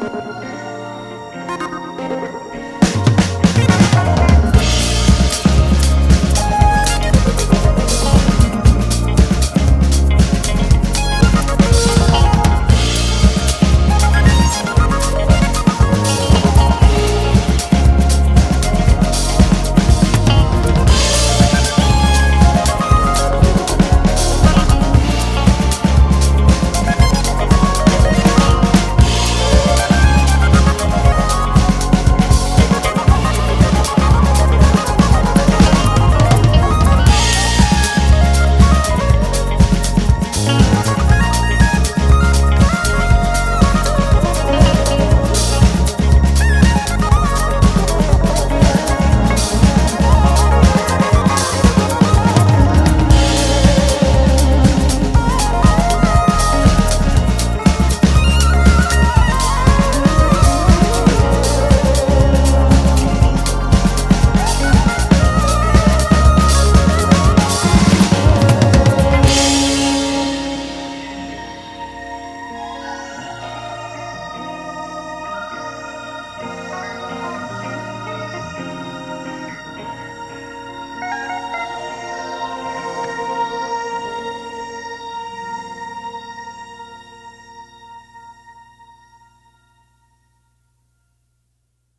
Música